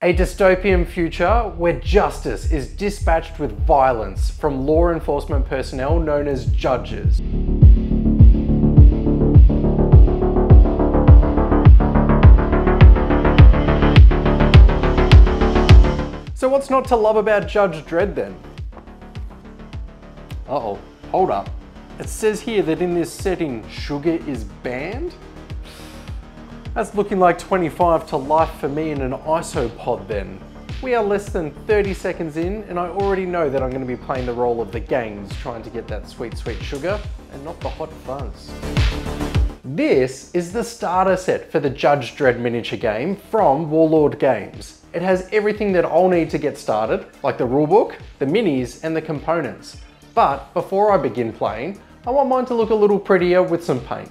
A dystopian future where justice is dispatched with violence from law enforcement personnel known as judges. So what's not to love about Judge Dredd then? Uh-oh, hold up. It says here that in this setting, sugar is banned? That's looking like 25 to life for me in an isopod then. We are less than 30 seconds in and I already know that I'm going to be playing the role of the gangs trying to get that sweet sweet sugar and not the hot fuzz. This is the starter set for the Judge Dredd miniature game from Warlord Games. It has everything that I'll need to get started, like the rulebook, the minis and the components. But before I begin playing, I want mine to look a little prettier with some paint.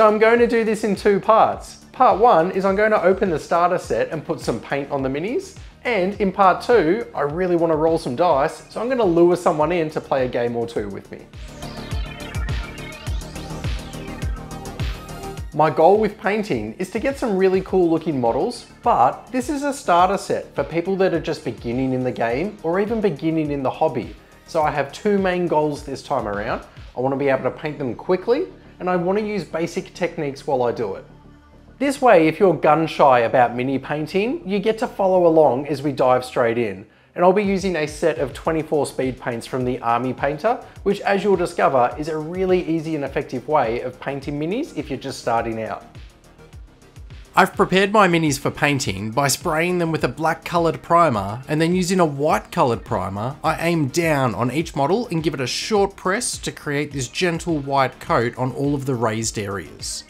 So I'm going to do this in two parts. Part one is I'm going to open the starter set and put some paint on the minis. And in part two, I really want to roll some dice, so I'm going to lure someone in to play a game or two with me. My goal with painting is to get some really cool looking models, but this is a starter set for people that are just beginning in the game or even beginning in the hobby. So I have two main goals this time around. I want to be able to paint them quickly and I want to use basic techniques while I do it. This way, if you're gun shy about mini painting, you get to follow along as we dive straight in. And I'll be using a set of 24 speed paints from the Army Painter, which as you'll discover is a really easy and effective way of painting minis if you're just starting out. I've prepared my minis for painting by spraying them with a black coloured primer and then using a white coloured primer, I aim down on each model and give it a short press to create this gentle white coat on all of the raised areas.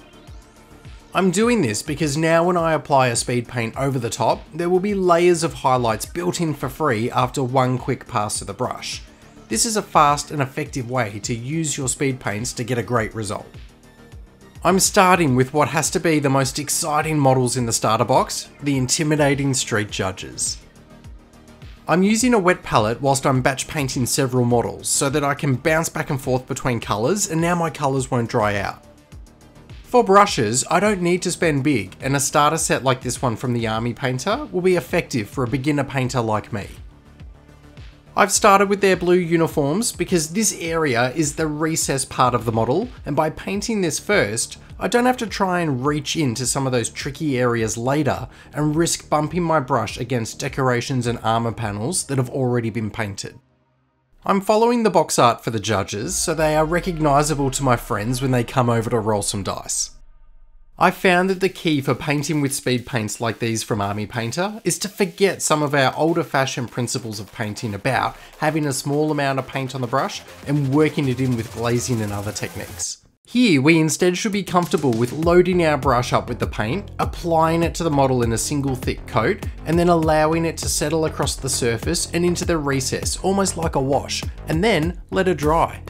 I'm doing this because now when I apply a speed paint over the top, there will be layers of highlights built in for free after one quick pass of the brush. This is a fast and effective way to use your speed paints to get a great result. I'm starting with what has to be the most exciting models in the starter box, the intimidating street judges. I'm using a wet palette whilst I'm batch painting several models so that I can bounce back and forth between colours and now my colours won't dry out. For brushes, I don't need to spend big and a starter set like this one from the Army Painter will be effective for a beginner painter like me. I've started with their blue uniforms because this area is the recess part of the model and by painting this first, I don't have to try and reach into some of those tricky areas later and risk bumping my brush against decorations and armour panels that have already been painted. I'm following the box art for the judges so they are recognisable to my friends when they come over to roll some dice. I found that the key for painting with speed paints like these from Army Painter is to forget some of our older fashioned principles of painting about having a small amount of paint on the brush and working it in with glazing and other techniques. Here, we instead should be comfortable with loading our brush up with the paint, applying it to the model in a single thick coat, and then allowing it to settle across the surface and into the recess, almost like a wash, and then let it dry.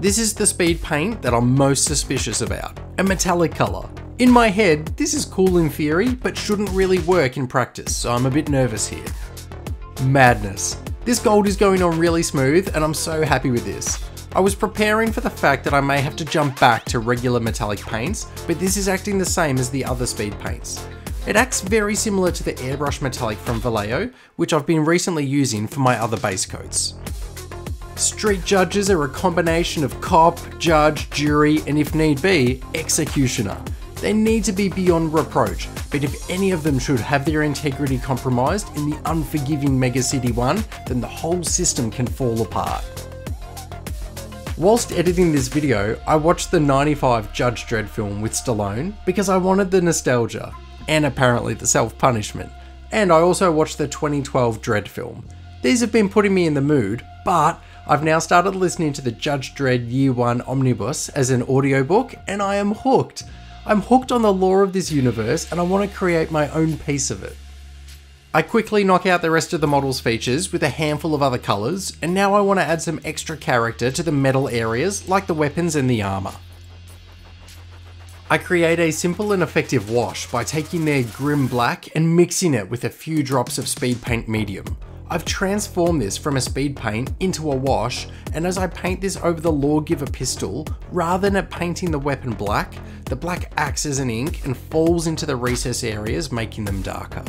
This is the speed paint that I'm most suspicious about, a metallic colour. In my head, this is cool in theory, but shouldn't really work in practice, so I'm a bit nervous here. Madness. This gold is going on really smooth, and I'm so happy with this. I was preparing for the fact that I may have to jump back to regular metallic paints, but this is acting the same as the other speed paints. It acts very similar to the airbrush metallic from Vallejo, which I've been recently using for my other base coats. Street judges are a combination of cop, judge, jury, and if need be, executioner. They need to be beyond reproach, but if any of them should have their integrity compromised in the unforgiving megacity 1, then the whole system can fall apart. Whilst editing this video, I watched the 95 Judge Dredd film with Stallone because I wanted the nostalgia, and apparently the self-punishment, and I also watched the 2012 Dredd film. These have been putting me in the mood, but I've now started listening to the Judge Dredd Year 1 Omnibus as an audiobook, and I am hooked. I'm hooked on the lore of this universe, and I want to create my own piece of it. I quickly knock out the rest of the model's features with a handful of other colours, and now I want to add some extra character to the metal areas like the weapons and the armour. I create a simple and effective wash by taking their grim black and mixing it with a few drops of speed paint medium. I've transformed this from a speed paint into a wash, and as I paint this over the Lawgiver pistol, rather than painting the weapon black, the black acts as an ink and falls into the recess areas, making them darker.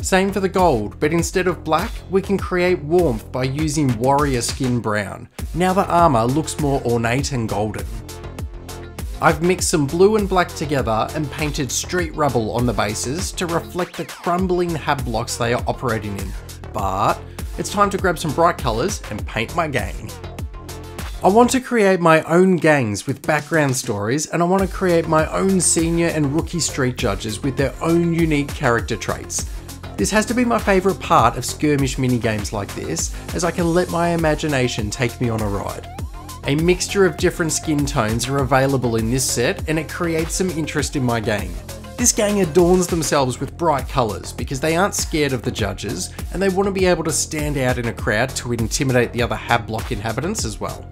Same for the gold, but instead of black, we can create warmth by using warrior skin brown. Now the armour looks more ornate and golden. I've mixed some blue and black together and painted street rubble on the bases to reflect the crumbling hab blocks they are operating in. But it's time to grab some bright colours and paint my gang. I want to create my own gangs with background stories and I want to create my own senior and rookie street judges with their own unique character traits. This has to be my favourite part of skirmish minigames like this, as I can let my imagination take me on a ride. A mixture of different skin tones are available in this set and it creates some interest in my gang. This gang adorns themselves with bright colours because they aren't scared of the judges and they want to be able to stand out in a crowd to intimidate the other Hab block inhabitants as well.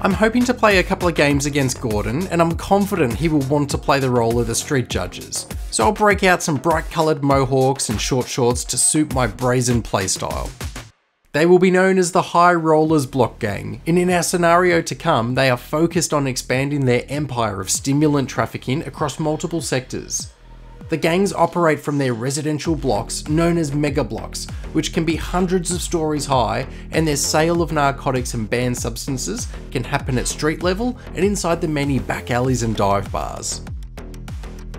I'm hoping to play a couple of games against Gordon, and I'm confident he will want to play the role of the street judges. So I'll break out some bright coloured mohawks and short shorts to suit my brazen playstyle. They will be known as the High Rollers Block Gang, and in our scenario to come, they are focused on expanding their empire of stimulant trafficking across multiple sectors. The gangs operate from their residential blocks known as mega blocks, which can be hundreds of stories high, and their sale of narcotics and banned substances can happen at street level and inside the many back alleys and dive bars.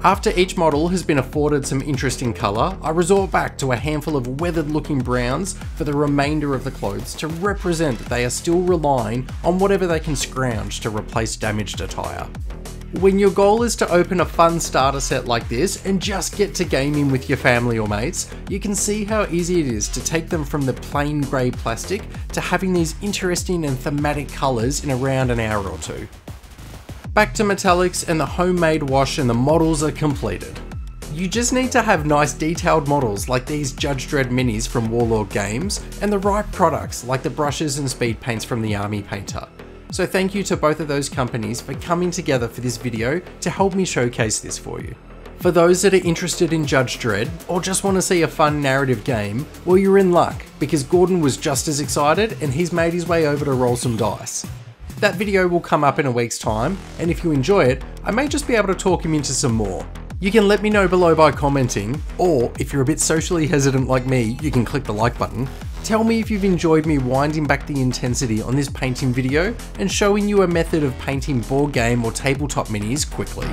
After each model has been afforded some interesting colour, I resort back to a handful of weathered looking browns for the remainder of the clothes to represent that they are still relying on whatever they can scrounge to replace damaged attire. When your goal is to open a fun starter set like this and just get to gaming with your family or mates, you can see how easy it is to take them from the plain grey plastic to having these interesting and thematic colours in around an hour or two. Back to metallics and the homemade wash and the models are completed. You just need to have nice detailed models like these Judge Dredd minis from Warlord Games and the right products like the brushes and speed paints from the Army Painter. So thank you to both of those companies for coming together for this video to help me showcase this for you. For those that are interested in Judge Dredd, or just want to see a fun narrative game, well you're in luck, because Gordon was just as excited and he's made his way over to roll some dice. That video will come up in a week's time, and if you enjoy it, I may just be able to talk him into some more. You can let me know below by commenting, or if you're a bit socially hesitant like me, you can click the like button, Tell me if you've enjoyed me winding back the intensity on this painting video and showing you a method of painting board game or tabletop minis quickly.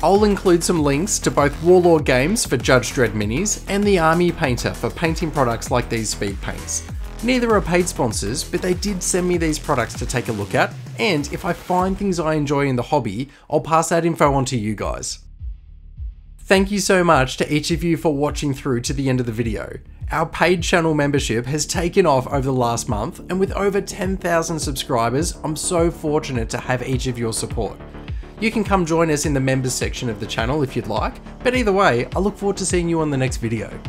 I'll include some links to both Warlord Games for Judge Dredd minis and the Army Painter for painting products like these speed paints. Neither are paid sponsors, but they did send me these products to take a look at, and if I find things I enjoy in the hobby, I'll pass that info on to you guys. Thank you so much to each of you for watching through to the end of the video. Our paid channel membership has taken off over the last month, and with over 10,000 subscribers, I'm so fortunate to have each of your support. You can come join us in the members section of the channel if you'd like, but either way, I look forward to seeing you on the next video.